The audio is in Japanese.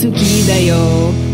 好きだよ。